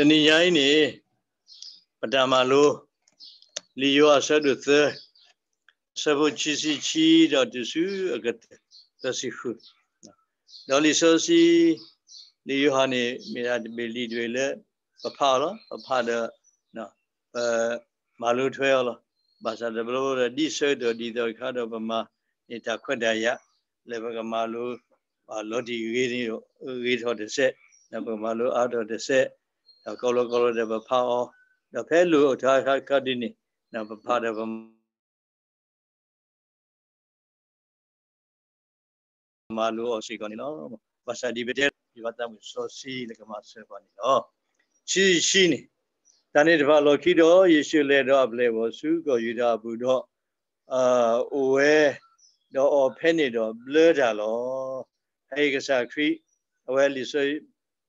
တဏိယိုင်းနေပတမလိုလီယောအဆဒုသဆဘချီစီချီတော့တဆူအကတစီခုတော်လီဆိုစီလီယောဟာနေမိရာဘီလီတွေလည်းပဖာလောပဖာတော့နော်အဲမာလူထွဲရောဘာသာတဘလို့ဒီဆွဲတော့ဒီတော့ခါတော့ပမာနေတာခွတ်တရလေဘကမာလူလော်ဒီရေးနေတော့ရေးထော်တစ်ဆက်နဘမာလူအာတော်တစ်ဆက် ကောလောကောလောတဲ့ပဖာအောတော့ဖဲလူထားခါခတိနေနော်ပဖာတဲ့ပမာလူအောစီကောနေနော်ဘာသာဒီဘတဲ့ဒီဘာသာမှုစောစီလကမဆေပါနေနော်ရှိရှိနေတနေ့တပါလောခိတော်ယေရှုလေတော့အပလေဘောစုကိုယူတာဘူးတော့အာအိုဝဲတော့အဖဲနေတော့ဘလတာလောဟဲကစားခရီအဝဲလီဆွေ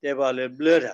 တဲပါလေဘလတာ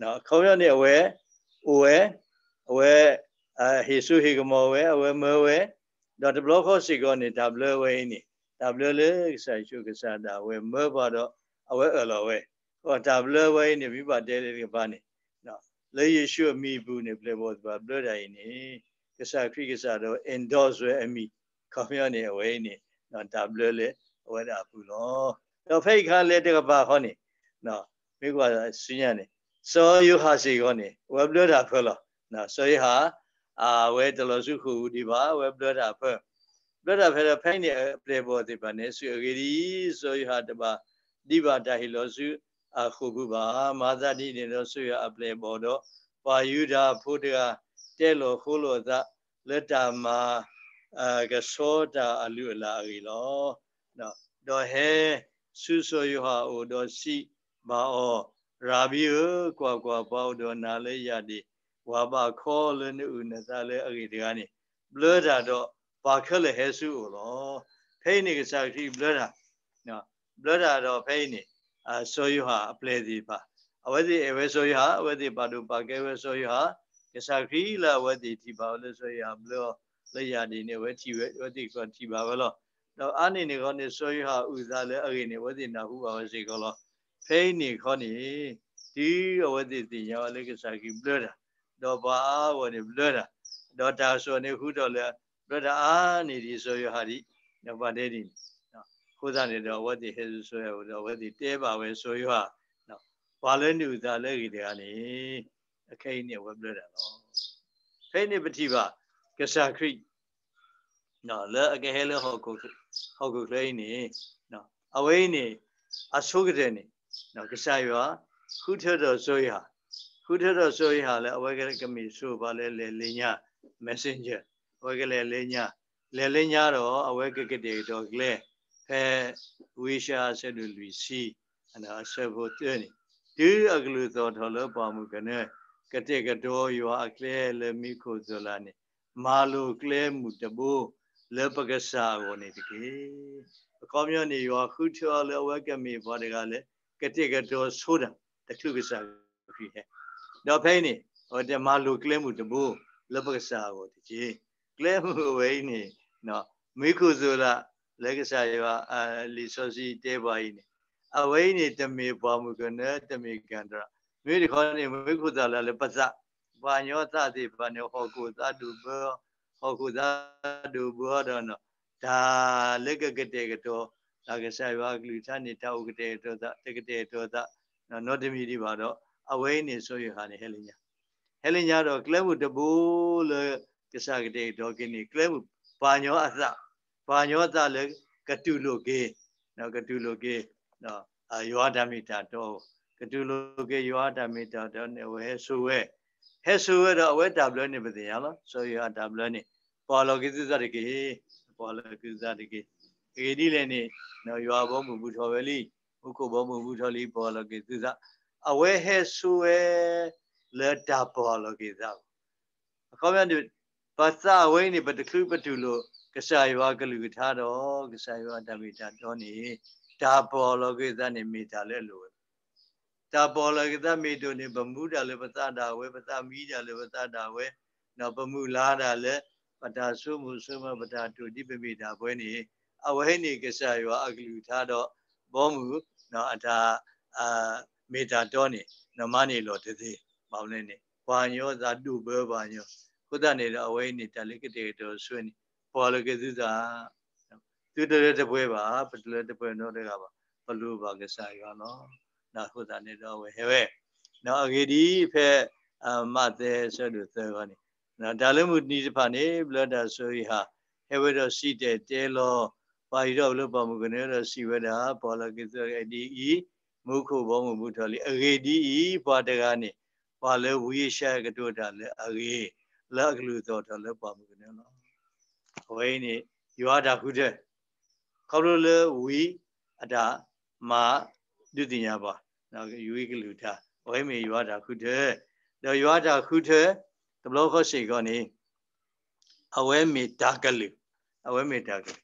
နေဆိုရဟာဘာသာတော့တမေပါယေရှုကစားတာဝဲပါဘလတာပါမေအပလေဘောခေါပြန်နေယေရှုဘလတာစရာကြီးတော့အဝဲခေါလို့ပဲအက္ဆာဘလတာလဲအပလေဘောဒီပါဘလတာနော်ခေါပြန်နေအဝဲအိုဝဲအဝဲအဟေဆုဟေကမောဝဲအဝဲမောဝဲတော့တဘလခောစီကောနေ W ဝဲနေ W လေဆိုင်ရှုကစားတာဝဲမောပါတော့အဝဲအလောဝဲဟော W ဝဲနေပြီးပါတဲလေးကပါနေနော်လေယေရှုမိဘူးနေပလေဘောပါဘလတိုင်းနေကစားခရိကစားတော့ endorse ဝဲအမိခေါမြနေအဝဲနေနော် W လေအဝဲတာဘူးလောတော့ဖိတ်ခါလေတကပါဟောနေနော်မိကွာစင်းရနေ စောယုဟာစီကောနေဝဲဘလတာဖေလောနော်စောယဟာအာဝဲတလစုခုဒီပါဝဲဘလတာဖေဘလတာဖေဖိုင်းနေပလေဘောဒီပါနေဆွေဂရီစောယဟာတပါဒီပါတာဟီလောစုအခုခုပါမာသတိနေတော့ဆွေရအပလေဘောတော့ပါယုဒာဖုဒ္ဓတဲလောခိုးလောသလက်တာမာအာကသောတာအလူအလာရီလောနော်တော့ဟဲဆုဆိုယဟာအိုတော့စီဘာအော ရာဘီကွာကွာပေါ့တော့နာလေရတိဝါပါခေါ်လည်းနုနသလည်းအကြီးတကားနေဘလတာတော့ဘာခက်လေဟဲဆုအိုလောဖိနေကစားခီဘလတာနော်ဘလတာတော့ဖိနေအာဆိုယဟာအပလေဒီပါအဝတိအဝေဆိုယဟာအဝတိပါတုပါကေဝေဆိုယဟာကစားခီလာဝတိတိပါလို့ဆိုယဟာဘလောလက်ရဒီနေဝတိဝတိကတိပါဘလောတော့အာနေနေခေါနေဆိုယဟာဥစားလည်းအကြီးနေဝတိနာဟုပါဝစီကောလော ဖိနေခေါနေဒီအဝတိတိယောလေကစားခီဘလတာတော့ဘာဝနေဘလတာတော့တာဆိုနေခုတော့လေဘလတာအာနေဒီဆိုယဟာဒီနဘာတဲ့ဒီနော်ခုစားနေတော့ဝတိဟေဆိုရတော့ဝတိတဲပါပဲဆိုယဟာနော်ဘာလဲနုသားလဲကြီးတွေကနေအခိနေဝဘလတာနော်ဖိနေပတိပါကစားခရီနော်လဲအကဟဲလဲဟောကိုဟောကိုလဲနေနော်အဝိနေအဆုကတဲ့နေ နော်ကစားရွာခုထတော်ဆိုရခုထတော်ဆိုရဟာလဲအဝဲကကမီဆိုပါလဲလေလညာ messenger အဝဲကလေလညာလေလညာတော့အဝဲကကတဲ့တော့ကလေဖဲဝိရှာဆက်လူလူစီအနာဆက်ဖို့တဲ့နေဒီအကလူတော်တော်လောပါမှုကနေကတဲ့ကတော်ရွာအကလေလေမိခိုဇလာနေမာလိုကလဲမှုတဘိုးလေပကစားကိုနေတကေအကောမျိုးနေရွာခုထော်လေဝဲကမီဘောတကလည်း ကတိကတော်ဆိုတာတခုကစားဖြစ်ဟဲ့တော့ဖိနေဟောတမလူကလဲမှုတဘူလပကစားကိုတကြီးကလဲမှုဝိနေနော်မိခုဆိုလာလက်ကစားရအာလီဆိုစီတဲပါဤနေအဝိနေတမေပွားမှုကနဲ့တမေကန္တရာမိဒီခေါ်နေမိခုသာလာလေပဇဘာညောသတိဘာညောဟောကုသတုဘောဟောကုသတုဘောတော့နော်ဒါလက်ကကတဲ့ကတော့ ဒါကစားရွာကလူချနေတာဥကတဲ့တော့တကတဲ့တော့နော်နောတမီဒီပါတော့အဝဲနေဆိုရဟာနေဟဲလညာဟဲလညာတော့ကလဲမှုတဘူလေကစားကတဲ့တော့ကိနေကလဲမှုဘာညောအသဘာညောအသလေကတုလိုကေနော်ကတုလိုကေနော်အယောဓမိတာတော့ကတုလိုကေယောဓမိတာတော့နေဝဲဆိုဝဲဟဲဆိုဝဲတော့အဝဲတဘလနေပတဲ့ရလားဆိုရတဘလနေပေါ်လောကိစ္စတကေပေါ်လောကိစ္စတကေ အေဒီလည်းနေနော်ရွာဘောမှုဘူးထော်ပဲလိဥက္ကုဘောမှုဘူးထော်လိပေါ်လောကိစ္စအဝဲဟဲဆူဝဲလေတာပေါ်လောကိသအခေါ်မြန်ဒီပသဝိနေပတခုပတုလို့ကဆာယောကလူထားတော့ကဆာယောတမိတာတော်နေတာပေါ်လောကိသနေမိတာလဲလို့တာပေါ်လောကိသမိတုနေဗမှုတာလဲပသတာဝဲပသမီးတာလဲပသတာဝဲနော်ဗမှုလားတာလဲပတာဆုမှုဆုမပတာတုတိပမိတာဘွဲနေ အဝဟိနေကဆာယောအကလူထားတော့ဘောမှုနော်အတာအာမေတာတော်နေနမနေလို့တသေးမောင်းနေနေဘာညောဇာတုဘေဘာညောကုသနေတော့အဝိနေတလိကတေတော်ဆွေးနေပေါ်လကေသုသာသူတရတပွဲပါပတလတပွဲတော့တဲ့ကပါဘလူပါကစားရနော်နာဟုတာနေတော့ဝဲဟဲ့ဝဲနော်အဂေဒီဖဲအမတဲ့ဆိုလို့သေပါနေနော်ဒါလည်းမှုဒီတဖာနေဘလဒဆိုရဟာဟဲ့ဝဲတော့စီတဲ့တဲလော ပါရီတော့လို့ပါမှုကနေတော့စီဝဲတာပေါ်လကေသုအဒီဤမုခုဘောမှုဘုထော်လီအဂေဒီဤဘွာတကနေဘာလဲဝိရှကတုတာလဲအဂေလက်ကလူတော်တော်လဲပါမှုကနေနော်ဝိနေယောတာခုတဲ့ခေါလို့လဲဝီအတာမာဒုတိယပါနော်ယူကလူတာဝိမေယောတာခုတဲ့တော့ယောတာခုတဲ့တဘလောခောရှိကောနေအဝဲမေတာကလူအဝဲမေတာကလူ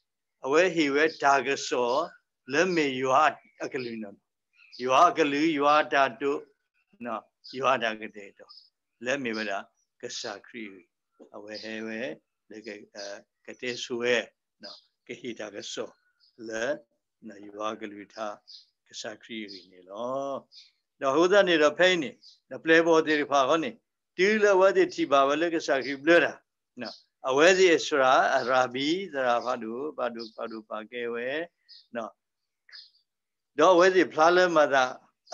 ပါလေခဲလိရှိဒီကဟောနေဝဲဒီပတိယလောယောအဆဒုတဆပုတ္တနေနော်လက်ထီလေသောနေတာကလူဝဲတာကလူနေဥဒယောရတာကလူနေမြေရွာလောနော်အဝဲတာကလူလေအဝဲဟေဝဲနေအဝဲဟေဝဲတာကဆောလက်မေရွာအကလူနော်ယောကလူယောတာတုနော်ယောတာကတဲ့တော့လက်မေဝဒကဆာခရီအဝဲဟဲဝဲလေကကတဲ့ဆွဲနော်ကဟိတာကဆောလဲနော်ယောကလူတာကဆာခရီနေလောတော့ဟိုသားနေတော့ဖိနေနပလေဘောတိဖာဟောနေတီလဝတိတိပါဝလေကဆာခရီပလတာနော် အဝဲစီအစရာအရာဘီသရာဖာဒုပါဒုပါဒုပါကဲဝဲနော်တော့ဝဲစီဖလားလဲမှာသာ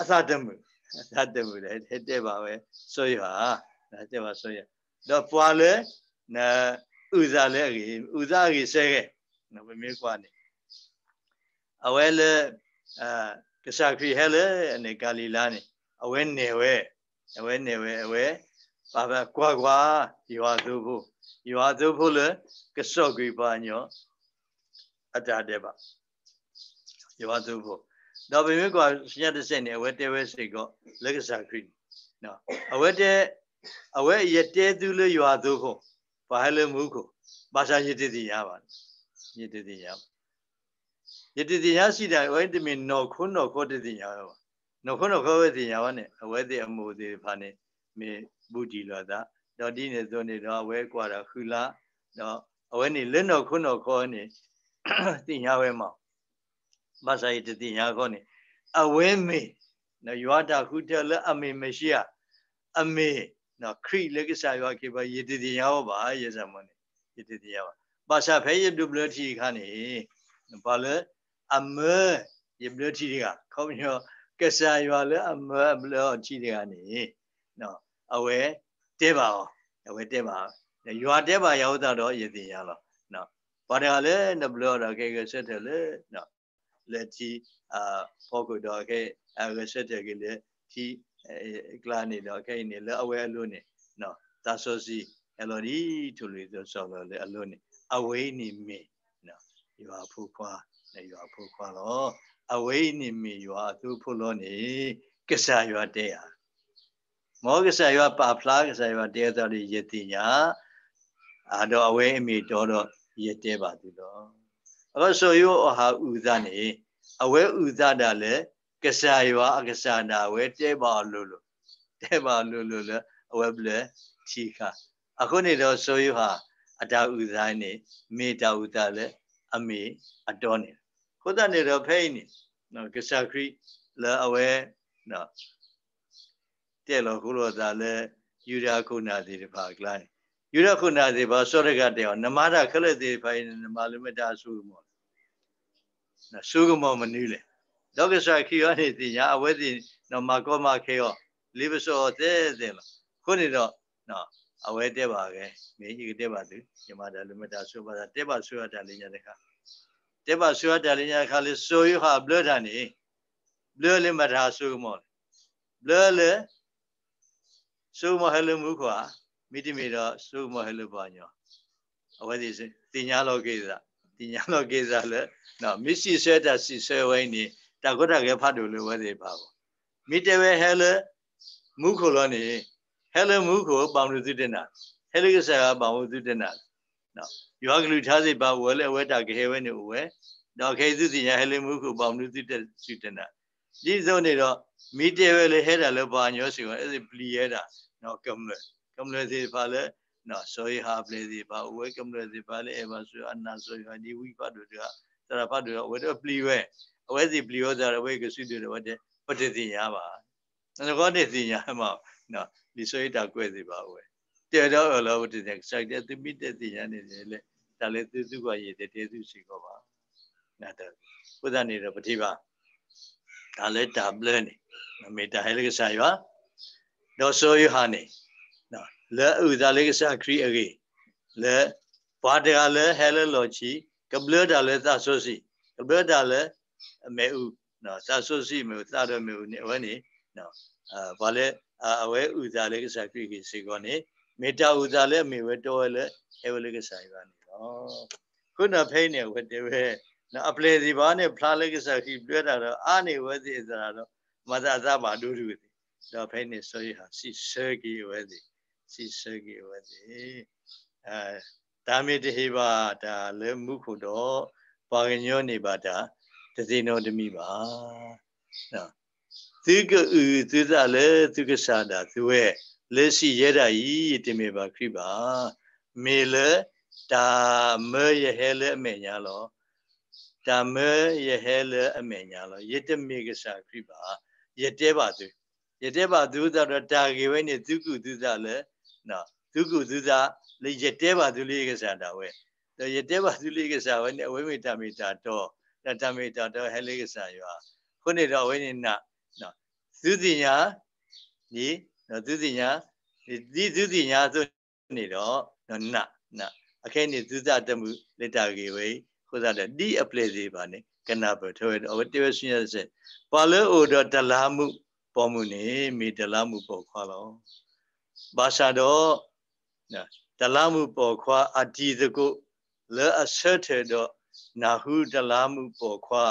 အသတမှုအသတမှုလေတဲ့ပါပဲဆိုရဟာဒါတဲ့ပါဆိုရတော့ပွာလဲနာဥဇာလဲအကြီးဥဇာကြီးဆဲခဲ့နော်မမေးကွာနေအဝဲလဲအာကစားခရီဟဲလဲအနေကာလီလာနေအဝဲနေဝဲအဝဲနေဝဲအဝဲပါပါကွာကွာရွာသူဖို့ ရွာသူဖို့လဲကစော့ကြီးပါညောအတာတဲ့ပါရွာသူဖို့တော့ဘယ်မျိုးကွာရှင်းတဲ့စက်နေအဝဲတဲဝဲစိတ်ကလက်ကစားခရီနော်အဝဲတဲအဝဲရတဲသူလေရွာသူခုဘာလဲမှုခုဘာသာရတည်တည်ရပါရတည်တည်ရရတည်တည်ရရှိတယ်အဝဲတမင်နော်ခွန်းနော်ခေါ်တည်တည်ရပါနော်ခွန်းနော်ခေါ်ဝဲတည်ရပါနဲ့အဝဲတဲ့အမှုတွေဖာနေမေဘူဒီလာတာ တော့ဒီနေသွနေတော့အဝဲကွာတာခူလာတော့အဝဲနေလက်နော်ခွန်းနော်ခေါ်နေတင်ရဝဲမှာမဆာယတတိညာခေါနေအဝဲမေနော်ယောတာခုတလအမေမရှိယအမေနော်ခရိလက်ကစားယောကေပါယတတိညာဟောပါယေဇမနေယတတိညာပါပါစာဖဲယဒုဘလတိခါနေဘာလဲအမေယဘလတိကခေါမယောကစားယောလဲအမေဘလတိတွေကနေနော်အဝဲ တဲပါအောင်အဝဲတဲပါရွာတဲပါရောက်တော့ယတတိညာလောနော်ဘာတယ်လဲနဘလောတော့ကေကဆက်တယ်လေနော်လက်တီအာဖောကုတော့ခဲအရဆက်တဲ့ကလေးဒီကလာနေတော့ခဲနေလဲအဝဲအလို့နေနော်သာဆိုစီအလိုဒီထူလို့ဆိုဆောလို့လေအလို့နေအဝေးနေမေနော်ရွာဖူခွာနေရွာဖူခွာတော့အဝေးနေမေရွာသူဖူလို့နေကစားရွာတဲ့ဟာ မောကစားရွာပါဖလားကစားရွာတဲ့တော်ရည်တိညာအာတော့အဝဲအမိတော်တော့ရတဲ့ပါသူတော့အခုဆိုရောအဟာဥဇနေအဝဲဥဇတာလေကစားရွာအကစားနာဝဲတဲပါလို့လို့တဲပါလို့လို့လေအဝဲပလေချီခအခုနေတော့ဆိုရောဟာအတာဥဇနေမေတာဥဇလေအမေအတော်နေခုတနေတော့ဖိနေနော်ကစားခရီလေအဝဲနော် တဲ့လို့ခုလို့သာလေယူရာခုနာစီတပါကလာနေယူရခုနာစီဘာစောရကတဲ့နမရခလက်သေးဖိုင်နမလူမတာဆူမောနော်ဆူကမောမနူးလေဒေါကဆာခီယောနေတင်ညာအဝဲတင်နော်မကောမခေယောလေးပစောတဲ့တဲ့လားခုနေတော့နော်အဝဲတက်ပါပဲမင်းကြီးတက်ပါသူညီမဒါလူမတာဆိုပါတာတက်ပါဆိုရတာလေးညာတခါတက်ပါဆိုရတာလေးညာခါလေးဆိုရဟာဘလတာနေဘလလေးမတာဆိုမောဘလလေ ဆိုမဟလမှုခွာမိတိမီတော့ဆိုမဟလပါညောအဝဲဒီစတင်ညာလောကိစ္စတင်ညာလောကိစ္စလေနော်မစ္စည်းဆွဲတာစီဆွဲဝိုင်းနေတကွတ်တကဲဖတ်လို့ဝဲသေးပါဘူးမိတဝဲဟဲလမုခုလောနေဟဲလမုခုပေါင်လူသုတနာဟဲလကဆာပေါင်လူသုတနာနော်ယောဂလူထားစိပါဝဲလေဝဲတာကေဝဲနေဝဲတော့ခေသုတိညာဟဲလမုခုပေါင်လူသုတသုတနာဒီစုံနေတော့မိတဝဲလေဟဲတာလေပါညောစီကအဲ့ဒီပလီရတာ နော်ကမ္လကမ္လစီပါလေနော်ဆိုရဟာပလေစီပါဝဲကမ္လစီပါလေအဘဆိုအနာဆိုရဒီဝိပတ်တို့ကသရပတ်တို့ဝဲတော့ပလီဝဲအဝဲစီပလီရောဇာဝဲကစုတို့ဝဲတဲ့ပတ္တိညာပါငကောတဲ့စီညာမှာနော်ဒီဆိုရတာကွဲစီပါဝဲတေတော့အလောဝတ္တိစိုက်တဲ့သမိတဲ့စီညာနေတယ်လေဒါလည်းသူသူကရည်တဲ့တေသူရှိကောပါနာတော့ဘုရားနေတော့ပတိပါဒါလည်းဒါပလနေမေတ္တာဟဲလကစားရ တော့ဆိုရဟာနေနော်လဲဥဒါလေးကစားခရီအကြီးလဲဘာတကလဲဟဲလလောချီကပလဒါလဲသဆိုစီကပလဒါလဲအမေဥနော်သဆိုစီမေသရမေဥနေဝနေနော်အာဘာလဲအဝဲဥဒါလေးကစားခရီကြီးစေကောနေမေတ္တာဥဒါလဲမေဝတော်လဲဟဲဝလေးကစားရနေနော်ခုနဖိနေဝတေဝဲနော်အပလေစီဘာနဲ့ဖလားလေးကစားခရီပြတာတော့အာနေဝဲစီဆိုတာတော့မသာသဘာဒုဒုတော့ ဖိနေဆိုရဟာစီဆဲကြီးဝဲစီစီဆဲကြီးဝဲစီအဲဒါမေတဟိပါဒါလဲမှုခုတော့ပါကညောနေပါတာတသိနောတမိပါနော်သူကဥသူသလဲသူကစားတာသူရဲ့လက်ရှိရတာကြီးတင်မေပါခိပါမေလေတာမေ ယဟဲလေအမေညာလောတာမေယဟဲလေအမေညာလောယတမေကစားခိပါယတဲပါသူယတဲပါသူသတော့တာကေဝဲနေသူကုသူသလဲနော်သူကုသူသလေယတဲပါသူလေးကစားတာဝဲယတဲပါသူလေးကစားဝဲနေအဝိမေတ္တမေတ္တာတော့တမေတ္တာတော့ဟဲလေးကစားရွာခုနေတော့ဝိနေနာနော်သုတိညာဒီနော်သုတိညာဒီသုတိညာဆိုနေတော့နော်နနအခဲနေသုသတမှုလက်တာကေဝေခုစားတဲ့ဒီအပလေစီပါနေကနာဘထောရတော့တေဝရှင်ရစေပါလေအိုတော့တလားမှု ပေါ်မှုနေမိတလားမှုပေါ်ခွာတော့ဘာသာတော့နော်တလားမှုပေါ်ခွာအတီတကုလဲအဆက်ထေတော့နာဟုတလားမှုပေါ်ခွာ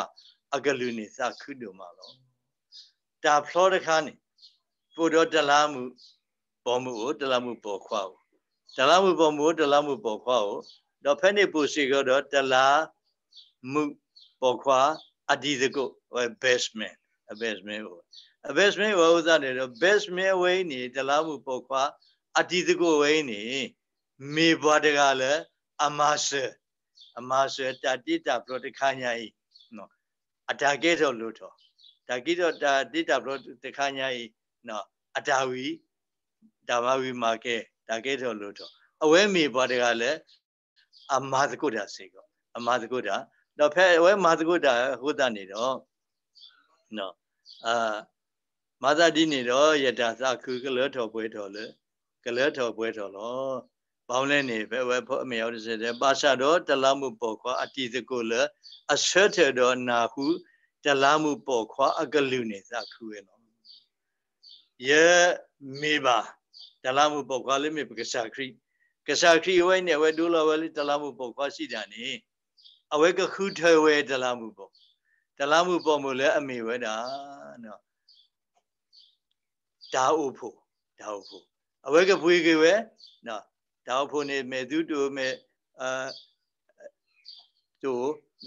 အကလူနေစခုတို့မှာတော့တာဖလောတခါနေပို့တော့တလားမှုပေါ်မှုကိုတလားမှုပေါ်ခွာကိုတလားမှုပေါ်မှုတလားမှုပေါ်ခွာကိုတော့ဖက်နေပူစီကတော့တလားမှုပေါ်ခွာအဒီစကု basement a basement ကို a basement ဝဥစားနေတော့ basement ဝိနေတလားမှုပေါ်ခွာအဒီစကုဝိနေမေဘွားတကလည်းအမဆအမဆတတိတာပရောတခါညာဤနော်အတာကဲတော့လို့တော့ဒါကိတော့တာတိတာပရောတခါညာဤနော်အတာဝီဒါမဝီမာကဲဒါကဲတော့လို့တော့အဝဲမေဘွားတကလည်းအမသကုတာစေကောအမသကုတာတော့ဖဲဝဲမာသကုတာဟုတ်တာနေတော့နော်အာ မာသတိနေတော့ယတာသခုကလောထော်ပွဲတော်လေကလောထော်ပွဲတော်လောဘောင်းလဲနေပဲဝဲဖို့အမေရောက်တဲ့ပါရှာတော့တလမှုပေါ်ခွာအတိစကုလအဆွတ်ထတော်နာဟုတလမှုပေါ်ခွာအကလူနေသခုရဲ့နော်ယေမေပါတလမှုပေါ်ခွာလေးမေပကစားခရီကစားခရီဝဲနေဝဲဒူလဝဲလေးတလမှုပေါ်ခွာရှိတာနေအဝဲကခုထွဲဝဲတလမှုပေါ်တလမှုပေါ်မှုလဲအမေဝဲတာနော် ဒါဥဖို့ဒါဥဖို့အဝဲကပွေးကဝဲနော်ဒါဖို့နေမေသူတူမေအာတူ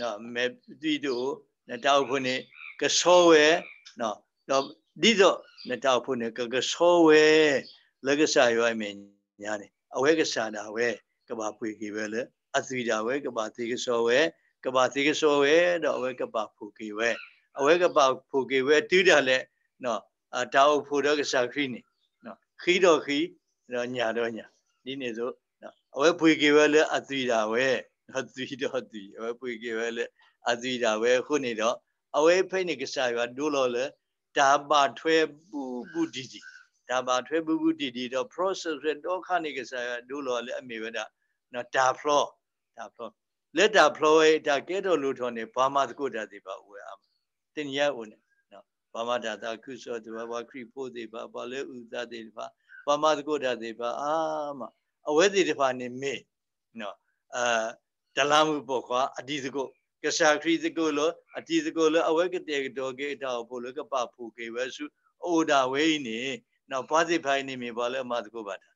နော်မေတိတူနတောက်ဖို့နေကဆောဝဲနော်တော့ဒီတော့နတောက်ဖို့နေကကဆောဝဲလက်ကစားရွိုင်းမညာနေအဝဲကစားတာဝဲကဘာပွေကြီးပဲလေအသီတာဝဲကဘာတိကဆောဝဲကဘာတိကဆောဝဲတော့အဝဲကဘာဖူကြီးဝဲအဝဲကဘာဖူကြီးဝဲတူးတယ်လေနော် အတောက်ဖို့တော့ကစားခီးနေနော်ခီးတော့ခီးတော့ညာတော့ညာဒီနေဆိုအဝဲဖွေကေဝဲလဲအသီတာဝဲအသီတော့သီအဝဲဖွေကေဝဲလဲအသီတာဝဲခုနေတော့အဝဲဖိနေကစားရွာဒိုးလို့လဲဒါပါထွဲပူပူဒီဒီဒါပါထွဲပုပုတီတီတော့ process ရတော့ခဏနေကစားဒုလောလေအမေဝဒနော်ဒါ flow ဒါ flow လက်တာ flow ဒါကဲတော့လို့ထော်နေဘာမှတကုတာဒီပါဝဲအမတင်ရဦးနေ နော်ဘာမှဒါသာကုသောတဘာခရိဖို့ဒီပါဘာလဲဥဒတိပါဘာမှတကုတာဒီပါအာမအဝဲစီတဖာနေမေနော်အာဒလာမှုပေါ့ခွာအဒီစကုကရှာခရိစကုလောအတိစကုလောအဝဲကတေတော်ကေတောပိုလကပဖူကေဝဲစုအိုဒါဝဲနေနော်ဘာစီဖိုင်နေမြေဘာလဲအမတကုပါတာ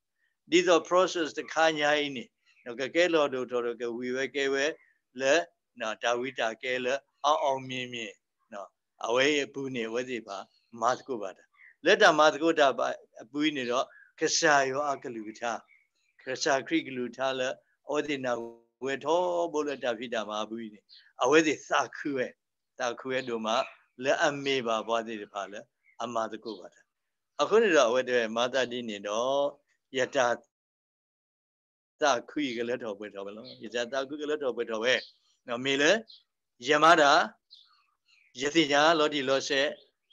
ဒီတော့ process တခါညာင်းနေနော်ကကဲလော်တို့တော်ကဝီဝဲကဲဝဲလဲနော်ဒါဝိတာကဲလဲအောင်အောင်မြင်မြင်နော် အဝဲဘူးနေဝဲစီပါမတ်ကုပါတာလက်တာမတ်ကုတာပါအပူးနေတော့ကရှာယောအကလူထားကရှာခရိကလူထားလဲဩဒီနာဝေထောဘုလတာဖိတာမဘူးနေအဝဲစီစာခုဲတာခုဲတို့မှာလက်အမေပါဘွားစီတပါလဲအမတကုပါတာအခုနေတော့အဝဲတဲ့မာတာဒီနေတော့ယတာတာခွေကလေးတော်ပွဲတော်ပဲလို့ယတာခွေကလေးတော်ပွဲတော်ပဲနော်မေလေယမတာ ယတိညာလောတိလောဆေ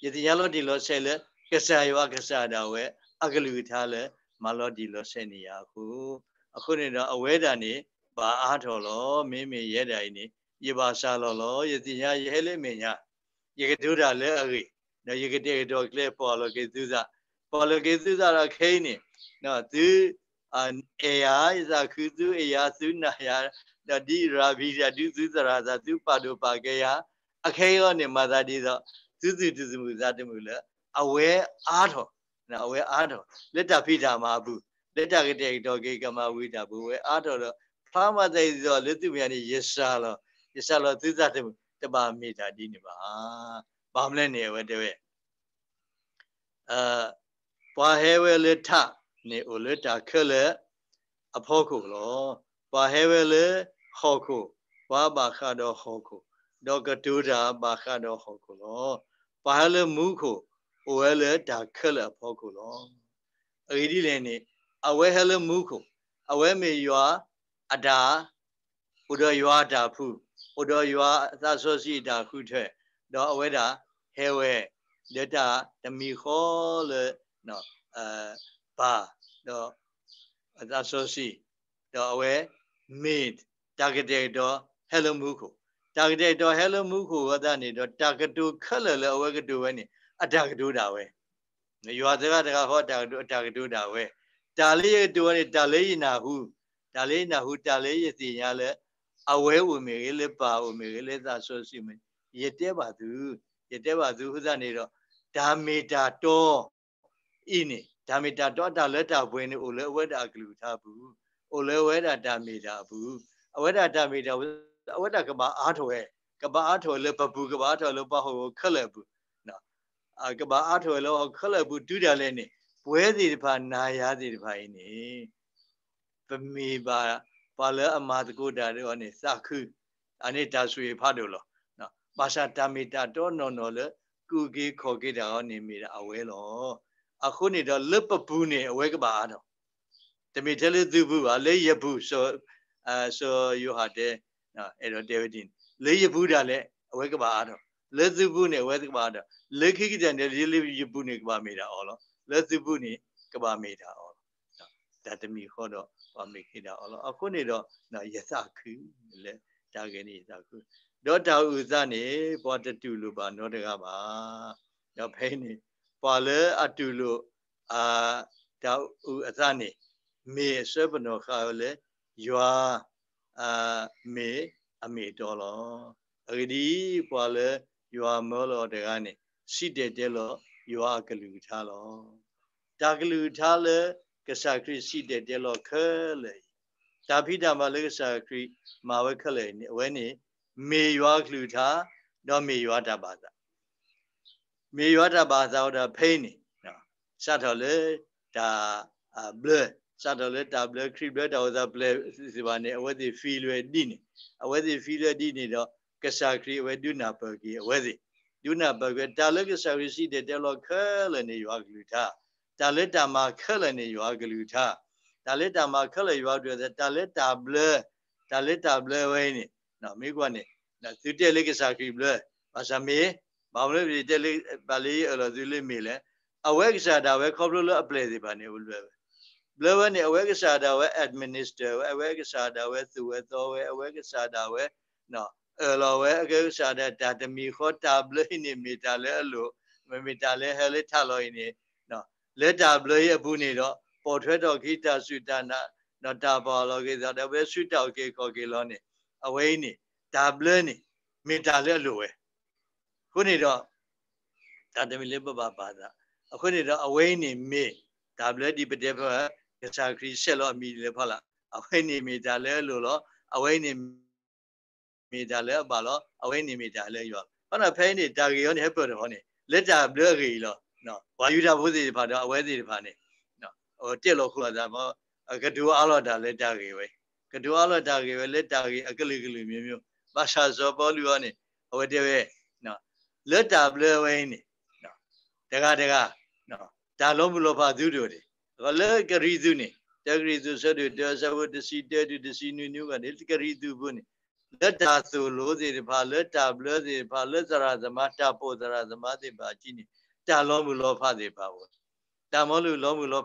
ယတိညာလောတိလောဆေလေကဆာယောကဆာတာဝဲအကလူထားလေမလောတိလောဆေနေရခုအခုနေတော့အဝဲတာနေဘာအားတော်လောမင်းမေရဲတိုင်နေယဘာရှာလောလောယတိညာရဲလေမညာယကဒုရလေအရိနော်ယကတေတော်ကလေပေါ်လောကေသူစာပေါ်လောကေသူစာရခိနေနော်သူအေယာဇာခုသူအေယာသုနာယာတတိရာဘိရတုသုစရာသာသူပါတုပါကေယ အခေယောနေမသာတိသောသူသူသူစုမူဇာတမှုလေအဝဲအားတော်နော်အဝဲအားတော်လက်တဖိတာမှာဘူးလက်တကတေတော်ကေကမဝိတာဘူးဝဲအားတော်တော့ဖာမသိသောလက်သူမြန်နေရရှာလောရရှာလောသုဇတမှုတပါမိတာဒီနေပါဘာမလဲနေဝဲတဲ့ဝဲအာပွာဟဲဝဲလက်ထနေအိုလတာခက်လေအဖို့ခုလောပါဟဲဝဲလေဟောခုဝါဘာခါတော့ဟောခု ဒေါကတူတာဘာခါတော့ဟောခုလောပါဟဲလေမူခုအိုဝဲလေတာခက်လေအဖို့ခုလောအဂိဒီလေနေအဝဲဟဲလေမူခုအဝဲမေရွာအတာဥဒရွာတာဖုဥဒရွာအသဆောစီတာခုထဲတော့အဝဲတာဟဲဝဲလက်တာတမီခောလေနော်အဲပါတော့အသဆိုစီတော့အဝဲ made targeted တော့ hello မှု ကို targeted တော့ hello မှုကိုဝဒနေတော့ target ခက်လလေအဝဲကတူပဲနေအတာကတူတာပဲရွာစကားတကားဟောတာကတူအတာကတူတာပဲတာလေးရတူကနေတာလေးရနာဟုတာလေးနာဟုတာလေးရစီရလဲအဝဲဝင်မေလေပါဝင်မေလေသာဆိုစီမရတဲ့ပါသူရတဲ့ပါသူဟုသနေတော့ဒါမီတာတော့ဤနေဓမ္မိတာတောတာလက်တာဘွေနေအိုလဲဝဲတာကလူထားဘူးအိုလဲဝဲတာဓမ္မိတာဘူးအဝဲတာဓမ္မိတာအ ဝဲတာကဘာအားထွယ်ကဘာအားထွယ်လဲပပူကဘာအားထွယ်လဲပဟိုခက်လဲဘူးနော်အကဘာအားထွယ်လဲခက်လဲဘူးတူးတယ်လဲနေပွဲစီတဖာနာရစီတဖာနေပမေပါပါလဲအမာတကုတာတော့နေစခုအနေတာဆွေဖတ်လို့လောနော်ပါရှာဓမ္မိတာတောနော်နော်လဲကုကေခေါ်ကေတာဟောနေမိတာအဝဲလောအခုနေတော့လပဘူးနေအဝဲကပါတော့တမိတယ်လေသူဘူးပါလေရဘူးဆိုအဲဆိုယူဟာတဲ့ နော်အဲ့တော့ဒေဝဒီလေရဘူးတာလေအဝဲကပါတော့လေသူဘူးနေအဝဲကပါတော့လေခိကိတဲ့လေလေရဘူးနေကပါမေတာအော်လို့လေသူဘူးနေကပါမေတာအော်ဒါတမိခေါ်တော့ပါမေခိတာအော်လို့အခုနေတော့နော်ယသခုလေဒါကနေသခုဒေါတာဥဇနေဘောတတူလူပါနောတကပါတော့ဖိနေပါလေအတူလို့အာတောက်ဥအသနေမေဆွဲပနောခါလေရွာ အာမေအမေတော်လောအဂဒီပါလေရွာမောလောတကနေရှိတဲ့တဲလောရွာကလူထားလောတာကလူထားလေကဆာခရရှိတဲ့တဲလောခဲလေတာဖိတာမလေကဆာခရမာဝဲခလေအဝဲနေမေရွာကလူထားတော့မေရွာတပါသာမေယောတဘာသာဝဒဖိနေနော်စတော်လေဒါဘလ စတော်လေဒါဘလခရီဘလတော်သာဘလစီပါနေအဝဲစီဖီလွယ်တိနေအဝဲစီဖီလွယ်တိနေတော့ကဆာခရီအဝဲဒုနာပကီအဝဲစီဒုနာပကတာလကဆာရီစီတဲ့တယ်လောခဲလနေရွာကလူထားတာလက်တာမှာခက်လနေရွာကလူထားတာလက်တာမှာခက်လရွာတွေ့တဲ့တာလက်တာဘလတာလက်တာဘလဝဲနေနော်မိကွနဲ့နော်သူတဲ့လကဆာခရီဘလဘာသာမေဘာမလို့ဒီတက်လေးပါလေးအလောသူလေးမေလဲအဝဲကစားတာဝဲခေါပလိုလအပလေစီပါနေဘူးလွယ်ပဲ ဘလဝနေအဝဲကစားတာဝဲ administer ဝဲအဝဲကစားတာဝဲသူဝဲတော်ဝဲအဝဲကစားတာဝဲနော်အလောဝဲအကဲစားတဲ့ဒါတမီခေါ်တာဘလိနေမီတာလဲအလိုမမီတာလဲဟဲလေးထလို့နေနော်လက်တာဘလိအဘူးနေတော့ပေါ်ထွက်တော့ခိတာစုတနာနော်တာပေါ်လောကေသာတပဲစုတောက်ကေခေါ်ကေလောနေအဝဲနေဒါဘလိနေမီတာလဲအလိုဝဲခုနေတော့ဒါတမီလေးပပပါသာအခုနေတော့အဝဲနေမေဒါဘလိဒီပတဲ့ဘ ကစားခရီဆက်လို့အမိလေဖလားအဝဲနေမီတာလဲလို့လောအဝဲနေမီတာလဲပါလောအဝဲနေမီတာလဲရောဟောနဖဲနေတာဂီရောနေဟပ်ပေါ်တော့ဟောနေလက်တာဘလဂီလောနော်ဝါယူတာဘုဇေဖာတော့အဝဲစီဖာနေနော်ဟိုတက်လို့ခုလာတာမောကဒူအလောတာလက်တာဂီပဲကဒူအလောတာဂီပဲလက်တာဂီအကလိကလိမျိုးမျိုးဘာသာဇောပေါ်လူရောနေဟိုတဲ့ပဲနော်လက်တာဘလဝဲနေနော်တကတကနော်ဒါလုံးဘလောဖာသူတို့တွေ လကရီသူနေတကရီသူဆိုတဲ့တဆဝတစီတဲတူတစီနူနူကနေတကရီသူဘုနေလက်တာဆိုလို့စီဖာလက်တာဘလစီဖာလက်စရာသမာတာပိုစရာသမာတိပါကြည့်နေတာလောမှုလောဖတိပါဝတာမောလူလောမှုလော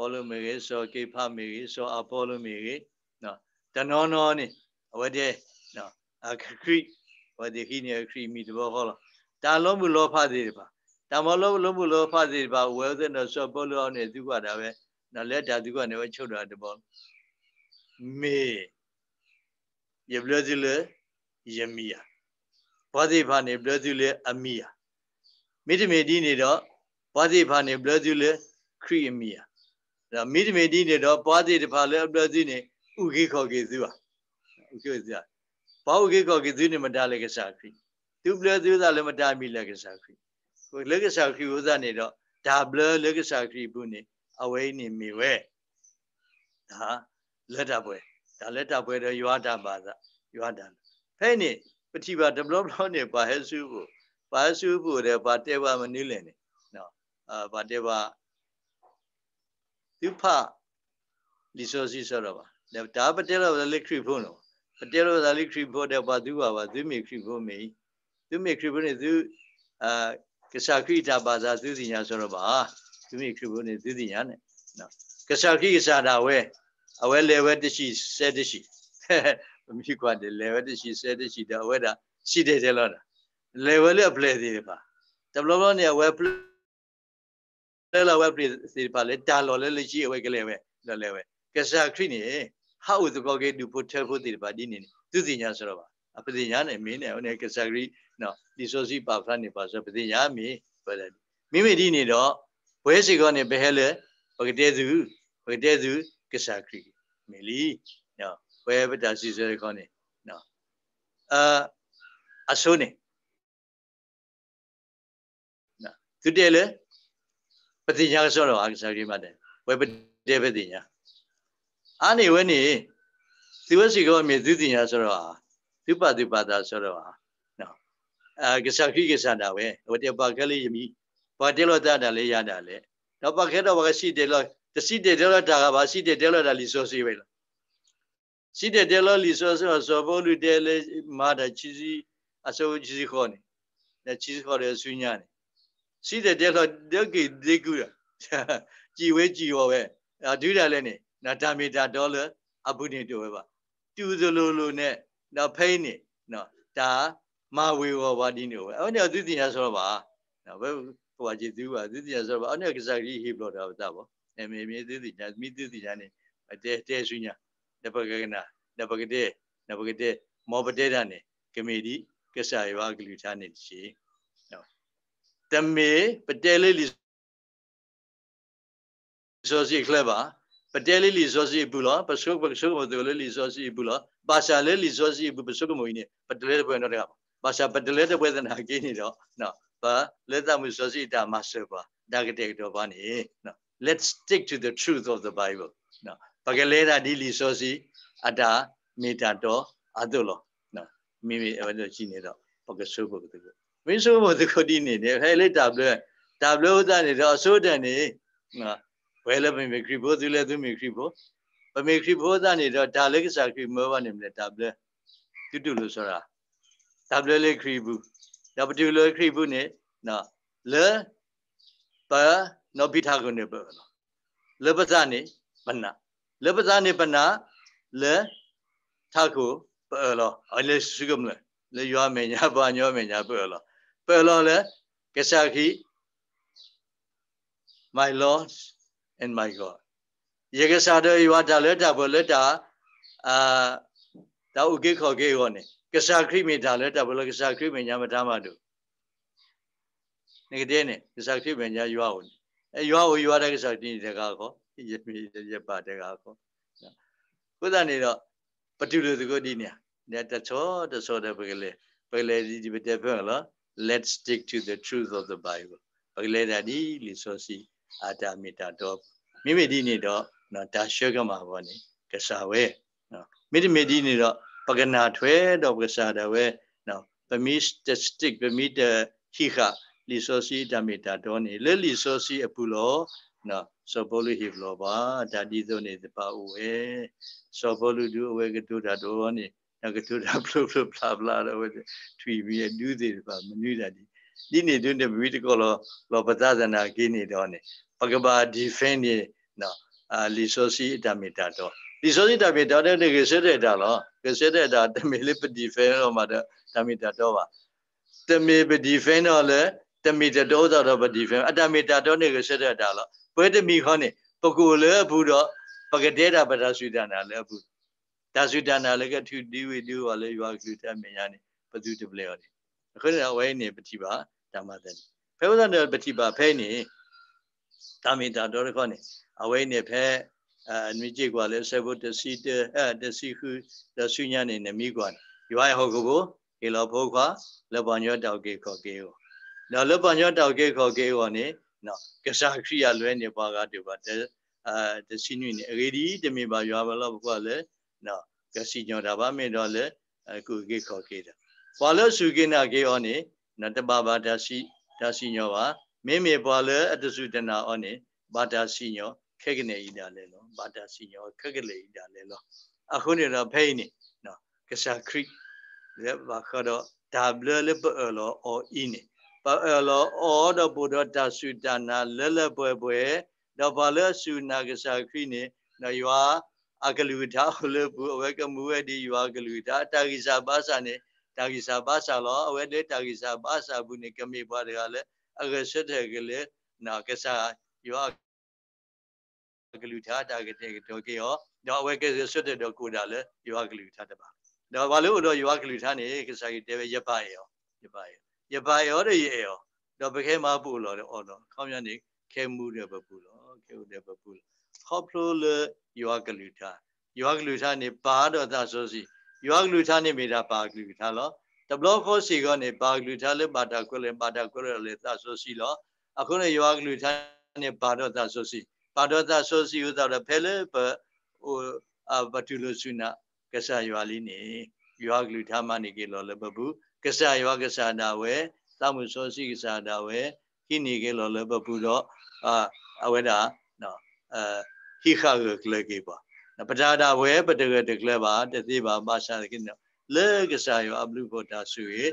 ဖတိပါဥဝဲခုတဲ့နေတော့စောဘောလူရတဲ့စောဘောလူရတဲ့နော်အဲရဘလစီပါနေရဘလစီလို့ရမီယာမိမိတော့ဖက်နေစောပေါ်လို့မေကြီးစောကိဖမေကြီးစောအပေါ်လို့မေကြီးနော်တနောနောနေအဝတဲ့နော်အခခိဝတိခိနေခရီမီတဘောဟောလားတာလုံးမှုလောဖသေးပါတာမလုံးလုံးမှုလောဖသေးပါဝဲတဲ့တော့စောပေါ်လို့အောင်နေသူကတာပဲနော်လက်တာသူကနေဝချုပ်တာတဘောမေယဘလဇလယမီယာဘာတိဖာနေဘလဇလအမီယာမိတမေဒီနေတော့ဘာတိဖာနေဘလဇလခရီအမီယာဒါ မိတမေတိနေတော့ပွားတိတဖာလဲအပလစီနေဥခိခောကေစုဟာဥခိစုဟာဘာဥခိခောကေစုနေမတားလေကစားခရီသူပလစုသာလည်းမတားမိလက်ကစားခရီကိုလက်ကစားခရီဥစားနေတော့ဒါပလလက်ကစားခရီဘူးနေအဝိနေမိဝဲဒါလက်တပွဲဒါလက်တပွဲတော့ရွာတာပါသာရွာတာဖဲနေပတိပါ develop နေပါဟဲစုဘူးပါစုဘူးတဲ့ပါတဲပါမနည်းလဲနေနော်အာပါတဲပါ သူဖလီဆိုစီဆိုတော့ပါဒါပတဲလောလက်ခရီဖို့နော်ပတဲလောလက်ခရီဖို့တဲ့ဘာသူပါပါသူမိခရီဖို့မေသူမိခရီဖို့နေသူအာကစားခရီတာပါသာသူစီညာဆိုတော့ပါသူမိခရီဖို့နေသူစီညာနဲ့နော်ကစားခရီကစားတာဝဲအဝဲလေဝဲတရှိဆဲတရှိမမြကွာတယ်လေဝဲတရှိဆဲတရှိတော့ဝဲတာရှိတယ်တယ်လို့လေဝဲလေပလေသေးပါတဘလောနေဝဲပလေလဲလာဝက်ပ ရိစီပါလေတာလော်လဲလေရှိအဝဲကလေးပဲလဲလဲပဲကစားခရိနေဟာဥဒကောကေဒူဖို့ထဲဖို့တိပါဒီနေသူစီညာဆိုတော့ပါအပတိညာနဲ့မင်းနဲ့ဟိုနေကစားခရိနော်ဒီဆိုစီပါဖရနေပါဆိုပတိညာမီပဲလေမိမိဒီနေတော့ဘွဲစီကောနေဘဲဟဲလေပကတဲ့သူပကတဲ့သူကစားခရိမီလီနော်ဘွဲပတာစီဆိုရကောနေနော်အာအဆိုး နေနော်သူတဲ့လေပတိညာဆိုတော့အာစာရိမတဲ့ဝေပတေပတိညာအာနေဝနေသီဝစီကောမြေသုတိညာဆိုတော့သုပသုပါဒဆိုတော့နော်အာကစားခိကစားတာပဲဟိုတပါကလေးယမိဘာတေလောတာတာလေးရတာလေတော့ပါခဲတော့ဘာရှိတယ်လို့တရှိတယ်တယ်လို့တာကဘာရှိတယ်တယ်လို့တာလီဆိုစီပဲလားရှိတယ်တယ်လို့လီဆိုဆိုဆိုဘောလူတယ်လေမာတာချီစီအစိုးချီစီခေါ်နေချီစီခေါ်တယ်ဆွညာနေ ရှိတဲ့တဲ့တော့တကိဒီကူရကြည်ဝဲကြည်ရောပဲအဒုရလည်းနေနာတာမီတာဒေါ်လာအဘုနေတို့ပဲပါတူစလိုလိုနဲ့တော့ဖိနေနော်ဒါမဝေဝဘာဒီနေပဲအဲ့ဒါသူတင်ရဆိုတော့ပါနော်ဘယ်ဟိုကကြည်သူပါသူတင်ရဆိုတော့ပါအဲ့ဒါကစားကြီးဟိဘလို့တော့တာပေါ့အမေမေသူတင်ညာမိသူတင်ညာနေတဲတဲဆွညာနပကကနာနပကတဲ့နပကတဲ့မောပတဲ့တာနေကမေဒီကစားရွာကလူချာနေချီ တမေပတဲလေးလီဆိုစီခလပါပတဲလေးလီဆိုစီဘူးလားပစုပစုမတူလေးလီဆိုစီဘူးလားဘာရှာလေးလီဆိုစီဘူးပစုကမွေးနေပတဲလေးတဲ့ပွဲတော့ကဘာရှာပတဲလေးတဲ့ပွဲသနာကိနေတော့နော်ဘာလက်သမှုဆိုစီတာမဆပါဒါကတဲ့တော့ဘာနေနော် let's stick to the truth of the bible နော်ပကလေးတာဒီလီဆိုစီအတာမေတာတော့အတုလို့နော်မိမိအဲ့လိုရှိနေတော့ပကဆုပုဂ္ဂိုလ် မင်းဆိုးဖို့ဒီခုဒီနေတယ်ဟဲ့လေ W W ဥဒနေတော့အစိုးတန်နေဝဲလည်းပမေခရီဘောသူလည်းသူမေခရီဘောပမေခရီဘောသားနေတော့ဒါလည်းကစားခရီမောပါနေမလဲဒါပဲတူတူလို့ဆိုတာဒါပဲလေခရီဘူးဒါပတူလေခရီဘူးနေနော်လေပါနော်ပိထားကုန်နေပေါ့နော်လေပဇာနေပနာလေပဇာနေပနာလေထားကိုပေါ့လောအလေစုကမလဲလေရွာမညာဘာညောမညာပေါ့လော ပေါ့လောလေကစားခရီ my lord and my god ယေကစားတော်ရွာတာလက်တာဘလက်တာအာတာဥကေခေါ်ကေရောနေကစားခရိမေတာလက်တာဘလကစားခရိမေညာမထားမတူနေကတဲ့နေကစားခရိမေညာရွာဝင်အဲရွာကိုရွာတဲ့ကစားတင်းတကားကောရမီရပါတကားကောခုသနေတော့ပတူလူတကိုဒီနေနေတချောတချောတဲ့ပကလေးပကလေးဒီပတဲ့ဖန်လား let's stick to the truth of the bible ပကလေးဒါဒီလီဆိုစီအာတာမီတာတော့မိမိဒီနေတော့နော်ဒါရှေကမှာပေါ့နေကစားဝဲနော်မိဒီမိဒီနေတော့ပကနာထွဲတော့ကစားတယ်ဝဲနော်ပမီစတစတစ်ပမီတခိခလီဆိုစီတာမီတာတော့နေလေလီဆိုစီအပူလောနော်စောဘောလူဟိဘလောပါဒါဒီဆိုနေတပါဦးဝဲစောဘောလူဒူအဝဲကတူတာတော့နေ နကတူတာဖလုဖလုဖလာဖလာတော့ထွီပြီးဒူးသေးတယ်ပါမနွေးတာဒီဒီနေတွင်တဘီတကောလောလောပဇဇနာကိနေတော့နေပကဘာဒီဖင်းနေနော်အာလီဆိုစီတမီတာတော့လီဆိုစီတမီတာတဲ့ကစတဲ့တာလောကစတဲ့တာတမီလေးပဒီဖင်းတော့မှာတမီတာတော့ပါတမီပဒီဖင်းတော့လေတမီတတော့တော့ပဒီဖင်းအတမီတာတော့နေကစတဲ့တာလောပွဲတမီခေါနေပကူလေဘူးတော့ပကတဲ့တာပဒါဆွေဒနာလေဘူး ဒါဆွေဒနာလေကထူဒီဝီဒီဝါလေရွာကူတမင်ညာနေပသူတပလေော်ဒီအခုနေဝဲနေပတိပါဓမ္မတဲ့ဖဲဝဇန်ပတိပါဖဲနေတာမီတာတော့ခေါနေအဝဲနေဖဲအနွေကြည့်ကွာလဲဆေဘုတစီတအဲတစီခုတဆုညနေနမိကွာရွာဟုတ်ကိုကေလောဖိုးခွာလက်ပညောတောက်ကေခေါ်ကေကိုနော်လက်ပညောတောက်ကေခေါ်ကေကိုနေနော်ကစားခရိယလွဲနေပါကတူပါတဲ့အာတစီနွေနေအရေဒီတမေပါရွာဘလောက်ကွာလဲ နော်ကစီညောတာပါမေတော့လဲအခုကေခေါ်ကေတာဘာလို့စုကိနာကေဩနေနတပပါဒစီဒါစီညောပါမေမေပွာလဲအတစုတနာဩနေဘာတာစီညောခက်ကနေဤတာလဲလောဘာတာစီညောခက်ကလေးဤတာလဲလောအခုနေတော့ဖိနေနော်ကစားခရိလေဘာခတော့ဒါဘလလေပလောအော်ဤနေပလောအော်တော့ဘုဒ္ဓတာစုတနာလဲလဲပွဲပွဲတော့ဘာလဲစုနာကစားခရိနေနော်ယွာ အကလူတာဟလဘူအဝဲကမူဝဲဒီယွာကလူတာတာဂိစာဘာစာနေတာဂိစာဘာစာလောအဝဲလေတာဂိစာဘာစာဘူးနေကမေပွားတကလည်းအကဆက်တဲ့ကလေးနာကစားယွာကလူထားတာကတဲ့တော့ကေရောတော့အဝဲကဲဆွတ်တဲ့တော့ကိုတာလဲယွာကလူထားတပါတော့ဘာလို့တော့ယွာကလူထားနေကစားကြီးတဲပဲရပါရောရပါရောရပါရောတဲ့ရေရောတော့ပခဲမပူလို့တော့အော်တော့ခေါင်းရနေခဲမှုတဲ့ပပူလို့ခဲဦးတဲ့ပပူလို့ ခေါပလိုလေယွာကလူထားယွာကလူထားနေပါတော့သဆိုစီယွာကလူထားနေမိတာပါကလူထားလို့တဘလဖောစီကနေပါကလူထားလေပါတာခွဲလေပါတာခွဲလေသဆိုစီလို့အခုနေယွာကလူထားနေပါတော့သဆိုစီပါတော်သဆိုစီဥသောတော့ဖဲလေပဟိုအဘတုလဆုနာကဆာရွာလေးနေရွာကလူထားမနေကေလောလဘဘူးကဆာရွာကဆာနာဝဲသမှုဆိုစီကဆာနာဝဲဟိနေကေလောလဘဘူးတော့အာအဝဲတာနော်အ ဟိခကကလေကေပါပဒါဒဝဲပတကတကလေပါတသိပါပါရှာကိနော်လေကဆာရွာအဘလူဘောတာဆုရေ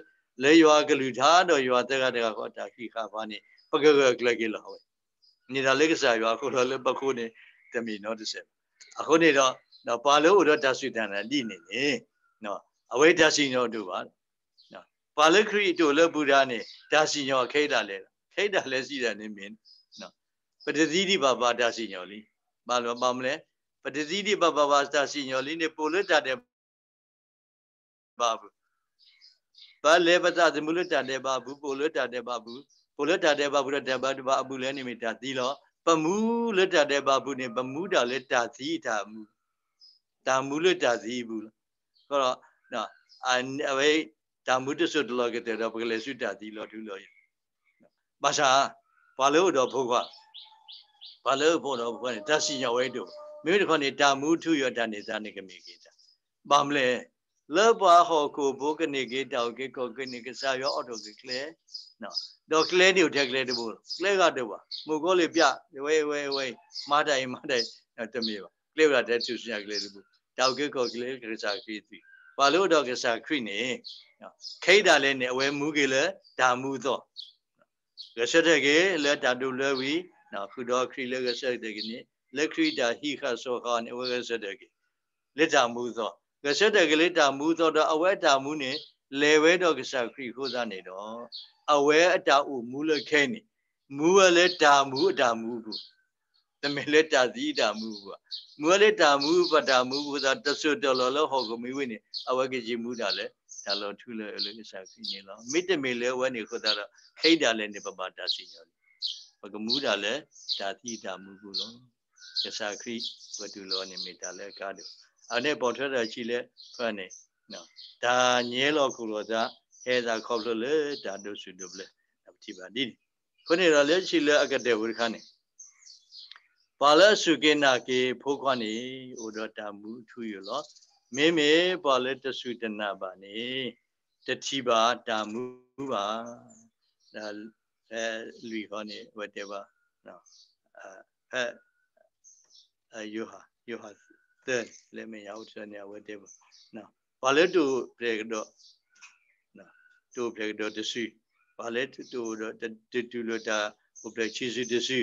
လေရွာကလူထားတော့ရွာတက်ကတကဟောတာဟိခပါနေပကကကလေကေလောဝဲနေတာလေးကစားရွာခုတော့လည်းပခုနေတမီနော်တစ်ဆက်အခုနေတော့တော့ပါလို့တော့တဆွေတန်တယ်လိနေနေနော်အဝိဒါစီညောတို့ပါနော်ပါလခရီတို့လည်းဘုရားနေဒါစီညောခိတာလဲခိတာလဲရှိတယ်နေမင်းနော်ပတတိတိဘာဘာဒါစီညောလီ ဘာလို့ပါမလဲပတတိတိဘာဘာဘာဒါစီညောလီနေပိုလွတ်တဲ့ဘာဘူးဘာလေပတသမုလွတ်တဲ့ဘာဘူးပိုလွတ်တဲ့ဘာဘူးပုလတ္တတဲ့ဘာဘုရတဘာတဘာအပုလဲနိမိတာသီလောပမူလတ္တတဲ့ဘာဘုနေပမူတာလဲတာသီတာမူတာမူလတာသီဘူးခေါ်တော့နော်အဝေးတာမူတဆွတ်လောကတဲ့တော့ပကလေစုတာသီလောဒုလောဘာသာဘာလို့တော့ဘုရား ဘာလို့ဘုတော့ဘုရားတရှိညဝဲတို့မိမိတို့ခေါ်နေတာမူထုရတနေတာနေကမိကေတာဘာမလဲလောပါဟောကိုဘုကနေကေတောက်ကေကိုကနေကစားရောအော်တိုကေကလေနော်တော့ကလေတွေကိုထက်ကလေတဘူးကလေကတော့ပါမူကိုလေပြဝဲဝဲဝဲမတိုင်မတိုင်တမေပါကလေရတဲ့သူစရာကလေတဘူးတောက်ကေကိုကလေကစားခရီးသီဘာလို့တော့ကစားခရီးနေခိတ်တာလဲနေအဝဲမူကေလေဒါမူတော့ရစတဲ့ကေလေတာတူလဲဝီ နော်ခုတော့ခရီးလေကစားတဲ့ကေနေလက်ခရီးတာဟိခဆောခါနေဝဲကစားတဲ့ကေလက်တာမူတော့ကဆက်တဲ့ကလေးတာမူတော့အဝဲတာမူနေလေဝဲတော့ကစားခရီခိုးစားနေတော့အဝဲအတာဥမူလခဲနေမူရလဲတာမူအတာမူဘူးတမေလဲတာသီးတာမူဘူးမူရလဲတာမူပတာမူဘူးသာတဆွတော်လောဟောကမီဝိနေအဝဲကကြီးမူတာလဲဒါလောထူလဲလဲကစားခရီနေလောမိတမေလဲဝဲနေခိုးတာတော့ခိတ်တာလဲနေပပတာစီညော ဘကမူတာလဲတာသီးတာမူဘူးလောကစားခရီဝတူလောနေမိတာလဲကားတယ်အနေပေါ်ထွက်တာရှိလဲဖတ်နေနော်ဒါညဲလို့ခုလို့ဒါဟဲသာခေါပလို့လေဒါတို့စုတို့လေအပတိပါဒီခုနေတော့လက်ရှိလဲအကတဲ့ဝိခါနေပါလစုကေနာကေဖိုးခွနေဥဒတာမူထူရလောမေမေပါလတဆုတနာပါနေတတိပါတာမူပါဒါ အဲလူဟောနေဝတ်တယ်ပါနော်အဲအဲယောဟာယောဟာတဲ့လည်းမရဘူးဆိုနေဝတ်တယ်နော်ဘာလဲတူပြေတော့နော်တူပြေတော့တစီဘာလဲတူတော့တူတူလို့တာဟိုပြေချီစီ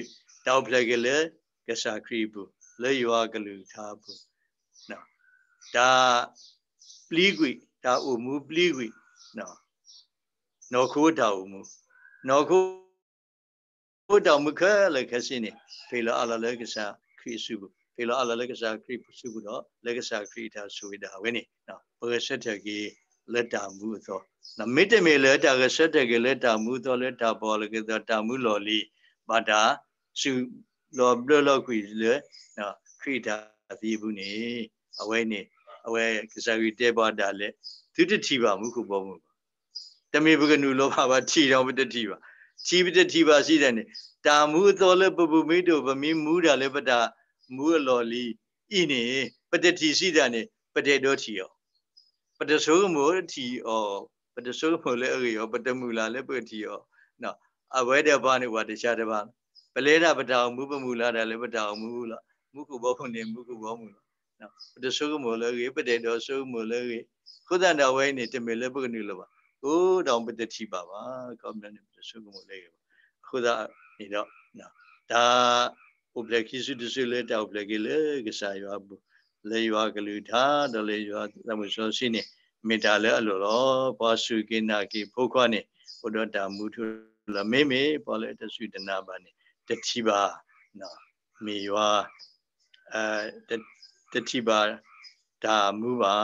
တစီတောက်ပြေကလေးကစားခရီးဘူးလေရွာကလူထားဘူးနော်ဒါပလီကွီဒါအုံမူပလီကွီနော်နော်ခိုးတောက်မူနော်ခိုးခိုးတောက်မခလည်းခစင်းနေဖေလာအလာလည်းကစားခရီးစုဘူးဖေလာအလာလက်ကစားခရီစုဘူးတော့လက်ကစားခရီတာဆိုရတာဝဲနေနော်ဘယ်ဆက်တဲ့ကြီးလက်တာမှုသောနမိတမေလက်တာကဆက်တဲ့ကြီးလက်တာမှုသောလက်တာပေါ်လကသောတာမှုလော်လီဘာတာစုလော်ဘလလော်ခွေလေနော်ခရီတာသီးဘူးနေအဝဲနေအဝဲကစားကြီးတဲပါတာလေသူတတိပါမှုခုပေါ်မှု တမေပကနုလောဘပါထီတော်ပတတိပါချီပတတိပါရှိတယ်နေတာမှုသောလေပပမိတုဗမိမူတာလေပတာမူလော်လီဤနေပတတိစီတာနေပတေတောထီယောပတဆိုးမိုထီဩပတဆိုးမိုလည်းအေယောပတမူလာလည်းပထီယောနော်အဝဲတဲ့ဘာနေဝါတခြားတစ်ပါးပလဲတာပတောင်မူပမူလာတယ်လည်းပတောင်မူလားမူကုဘောဖုန်နေမူကုဘောမူလားနော်ပတဆိုးမိုလည်းရေပတေတောဆိုးမိုလည်းရေခုဒန်တော်ဝဲနေတမေလည်းပကနုလပါ ဟိုးတောင်ပတတိပါပါကောင်းတယ်ပတဆိုးမိုလည်းခုဒနေတော့နော်ဒါ oblekisi disile ta oblekile kisa ywa bu le ywa kalu tha da le ywa tamu so si ne မေတ္တာလည်းအလိုတော့ဘောစုကိနာကိဖုခွားနေဘုဒ္ဓတာမူထုလမေမေဘောလေတသုတနာပါနေတတိပါနော်မေယွာအဲတတိပါဒါမူပါ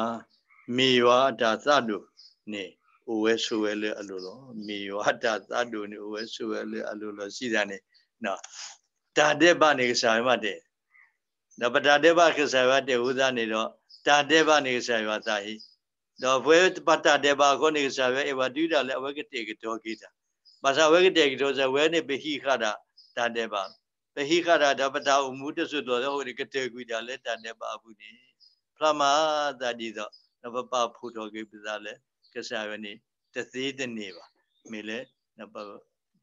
မေယွာဒါသတုနေအိုဝဲဆိုဝဲလေအလိုတော့မေယွာဒါသတုနေ အိုဝဲဆိုဝဲလေအလိုတော့ရှိတာနေနော်တာတေပနေကစားမတဲ့နပတာတေပကစားရတဲ့ဥဒနေတော့တာတေပနေကစားရတာဟိတော့ဘွေပတာတေပကိုနေကစားရအဝတိတာလည်းအဝကတေကတော့ကိတာမသာဝကတေကတော့ဇဝဲနေပဟိခတာတာတေပပဟိခတာဓပတာဥမှုတဆွတော်ဟိုဒီကတေကွီတာလည်းတာတေပဘူးနေဖလမတာဒီတော့နပပဖူတော်ကိပစားလည်း ကစားရနေတသေးတနေပါမေလေနပ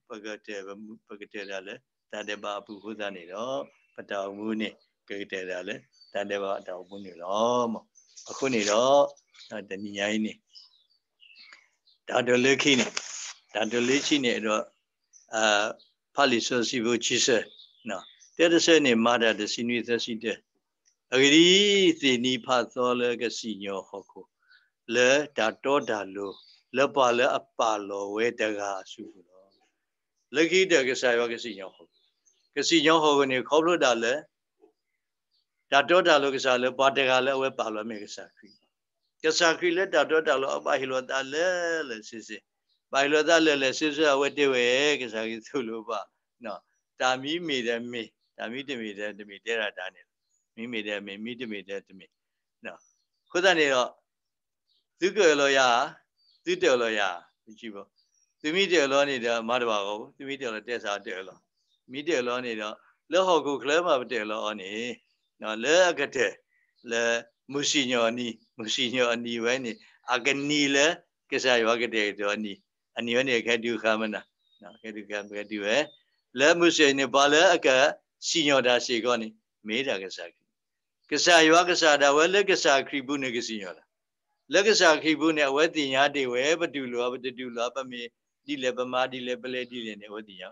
ပကတေပကတေလည်းတန်တဲ့ပါပုဟုဇာနေတော့ပတောင်မှုနဲ့ကေတဲတာလေတန်တဲ့ပါအတောင်မှုနေတော့မအခုနေတော့တဏှာကြီးနေဒါတလေးခိနေဒါတလေးရှိနေတော့အာဖာလီဆိုစီဘချီဆနော်တဲ့တဲ့ဆနေမာတာတစီနွေသက်စီတဲ့အဂရီသေနီဖတ်သောလေကစီညောဟောကို လေဒါတော့ဒါလိုလပလေအပါလောဝဲတကားစုလို့လခိတကစားယောကစီညောဟောကစီညောဟောကနေခေါလို့တာလဲဒါတော့တာလို့ကစားလဲပါတကလည်းအဝဲပါလို့မေကစားခရီကစားခရီလဲဒါတော့တာလို့အပဟီလို့တာလဲလဲစစ်စစ်ပိုင်လို့တာလဲလဲစစ်စစ်အဝဲတေဝဲကစားခရီသူ့လို့ပါနော်တာမီမိတယ်မေတာမီတမီတယ်တမီတဲတာတာနေမိမိတယ်မေမိတမီတယ်တမီနော်ခုသနေတော့ သူကလောရသူတယ်လောရကြည့်ပေါ့သူမိတယ်လောနေတယ်မတဘာကောသူမိတယ်လောတက်စားတယ်လောမိတယ်လောနေတော့လောဟောကုကလဲမှာတယ်လောနေနော်လဲအကတဲ့လဲမူစီညောနီမူစီညောအနီဝဲနေအကနီလေကစားယောကတဲ့တော့နီအနိ လဲမှုစေနေပါလဲအကစီညောတာစီကောနေမေးတာကစားကစားယောကစားတာဝဲလက်ကစားခရိပုနေကစီညောတာလက်ကစားခရိပုနေအဝဲတင်ညာတေဝဲဘတုလောဘတုလောပမေဒီလေပမာဒီလေပလေဒီလေနေဝတင်ညာ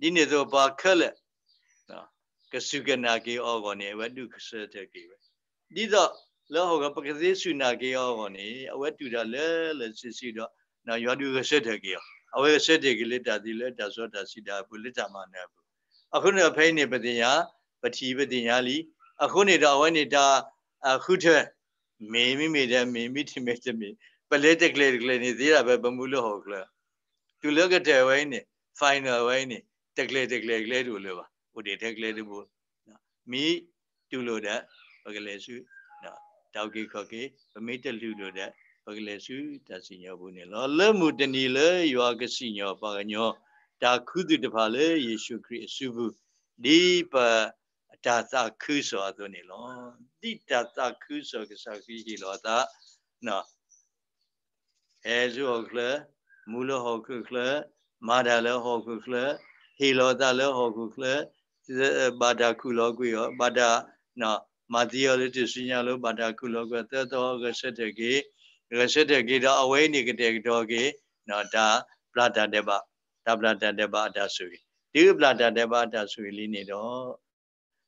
ဒီနေသောပါခက်လက်နော်ကစုကနာကေဩကောနေဝတုကစတဲ့ကေပဲဒီတော့လောဟောကပကတိစုနာကေဩကောနေအဝဲတူတာလဲလဲစစ်စီတော့နော်ယောတုကစတဲ့ကေအဝဲစတဲ့ကေလက်တာဒီလက်တာသောတာစီတာပုလက်တာမနာဘူးအခုနေဖိနေပတိယပတိပတိညာလီအခုနေတော့အဝဲနေတာအခုထ မေမိမိတဲ့မေမိတိမေတမေပလဲတကလေကလေနေသေးတာပဲဘမှုလို့ဟောကလားသူလောကတဲ့ဝိုင်းနေ final ဝိုင်းနေတကလေတကလေကလေတို့လို့ပါဟိုဒီတကလေတို့ဘူးမိတူလို့တဲ့ဘကလေစုနော်တောက်ကေခော့ကေဗမိတလူလို့တဲ့ဘကလေစုတစီညောဘူးနေလောလမှုတနီလေယောကစီညောပါကညောဒါခုတုတဖာလေယေရှုခရစ်အစုဘူးဒီပ တာသခုဆိုသောနေလောတိတာသခုဆိုကစားခီဟီလောတာနော်အဲဇောကလမူလဟောခုကလမာဒါလဟောခုကလဟီလောတာလဟောခုကလဘာဒခုလောကွေရောဘာဒနော်မာတိယောလတိစညာလောဘာဒခုလောကွသတောကစတကေကစတကေတော့အဝိနေကတေတော်ကေနော်ဒါပလာတတေဘဒါပလာတတေဘအတဆူဒီပလာတတေဘအတဆူလေးနေတော့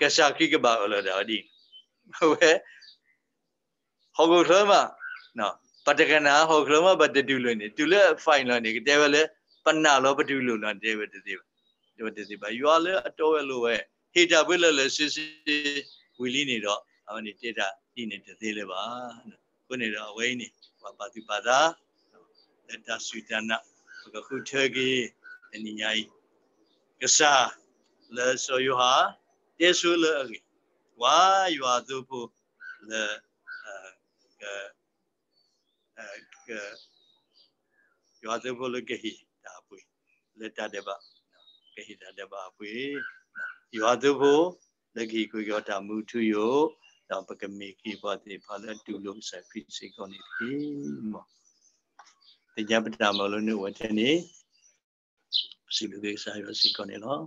တကလေကတိဝဲဘာသာဘလေ final လောနေနော် final judgment ပလေဒီနေတဲ့တိလေပါဒီအမေတာသွနေဒီပမေတာလောဟောခလနေအကတဲ့စီကောကဆာခိကပါလောတာဒီဟုတ်ပဲဟောကုခလမနော်ပတကနာဟောခလမပတတူလို့နေတူလေ final နေတဲ့ပဲ လေပနာလောပတူလို့နော်တဲ့ပဲတည်းပဲတည်းပဲယူရလေအတော်ရလို့ပဲဟေတာပွေလဲလဲစစ်စစ်ဝီလီနေတော့အမနေတေတာဒီနေတသေးလေပါခုနေတော့အဝိနေဘာပါတိပါသာလက်တာဆွေတနာဘခုထေကြီးအနိညာဤကစားလဲဆိုယဟာတေဆူလဲအဝါယွာသူဖို့လဲအဲအဲယွာသူဖို့လဲကဟိတာပွေလက်တာတဲ့ပါကဟိတာတဲ့ပါပွေယောတုဖို့လကိကိုယောတာမူထုယောတော့ပကမေကိဘောတိဖလတူလုံးဆက်ဖိစိကောနေပြီမောတရားပဒမလုံးနဝတ္တနေစီလူကိစ္စရောစီကောနေလော